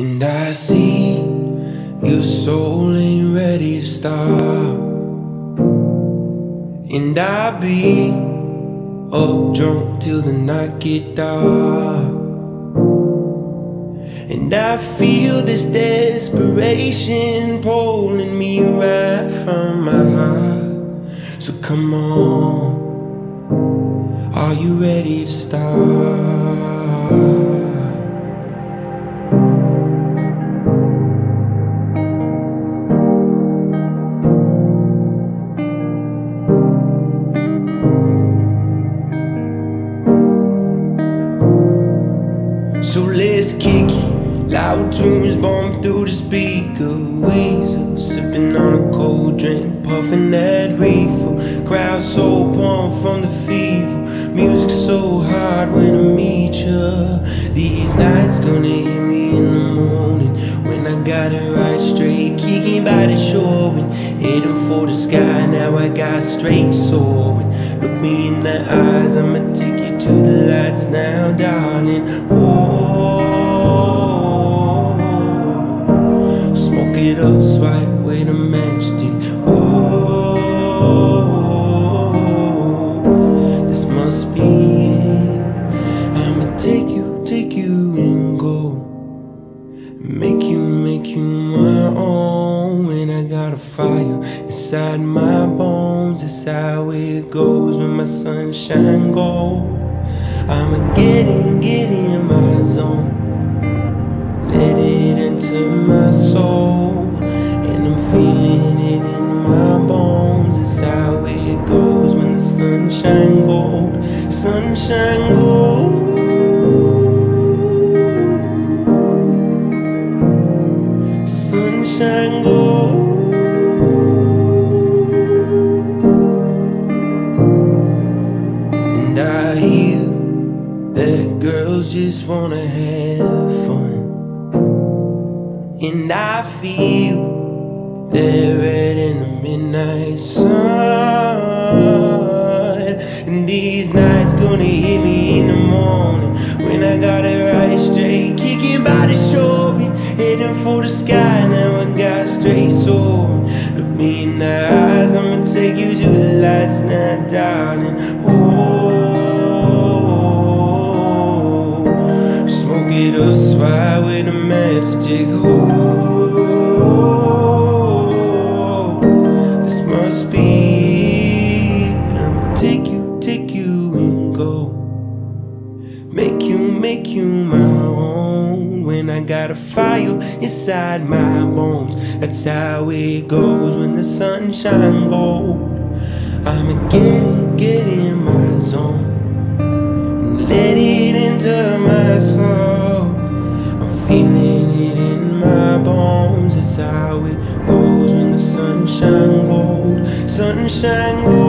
And I see your soul ain't ready to stop. And I be up drunk till the night get dark. And I feel this desperation pulling me right from my heart. So come on, are you ready to start? So let's kick it. Loud tunes bump through the speaker. Weasel sipping on a cold drink, puffing that reefer. Crowd so pumped from the fever. Music so hard when I meet ya. These nights gonna hit me in the morning when I got it right straight. Kicking by the shore and heading for the sky. Now I got straight soaring. Look me in the eyes, I'ma take to the lights now, darling. Oh, smoke it up, swipe with a matchstick. Oh, this must be it. I'ma take you, take you and go. Make you, make you my own When I got a fire inside my bones It's how it goes when my sunshine goes I'ma get in, get in my zone Let it enter my soul. And I'm feeling it in my bones. It's how it goes when the sunshine gold. Sunshine girls just wanna have fun. And I feel they're red in the midnight sun. And these nights gonna hit me in the morning when I got it right straight, kicking by the shore heading for the sky. Now I got straight soaring. Look me in the eyes, I'ma take you to the lights now, darling. Oh, it up, swire with a matchstick. Oh, this must be. I'ma take you, take you and go. Make you, make you my own When I got a fire inside my bones That's how it goes when the sunshine gold I'ma get in, get in my zone And let it enter Sunshine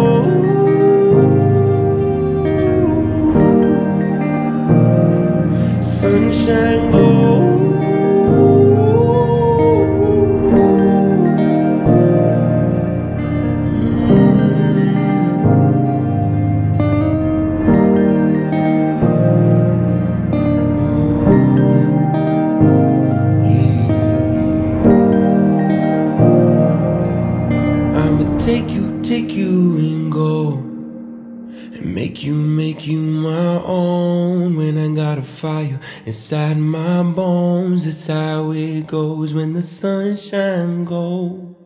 And make you, make you my own When I got a fire inside my bones. It's how it goes when the sunshine goes